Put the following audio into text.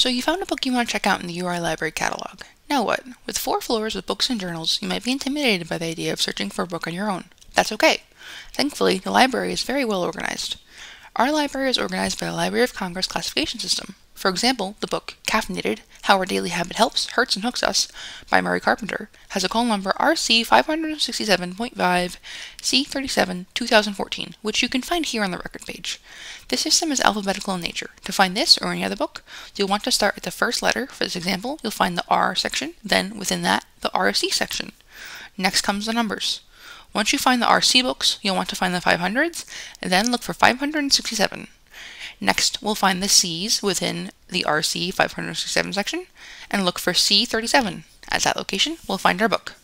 So you found a book you want to check out in the URI Library catalog. Now what? With four floors with books and journals, you might be intimidated by the idea of searching for a book on your own. That's okay. Thankfully, the library is very well organized. Our library is organized by the Library of Congress classification system. For example, the book Caffeinated How Our Daily Habit Helps, Hurts, and Hooks Us by Murray Carpenter has a call number RC 567.5 C37 2014, which you can find here on the record page. The system is alphabetical in nature. To find this or any other book, you'll want to start at the first letter. For this example, you'll find the R section, then within that, the RC section. Next comes the numbers. Once you find the RC books, you'll want to find the 500s, and then look for 567. Next, we'll find the C's within the RC 567 section and look for C37. At that location, we'll find our book.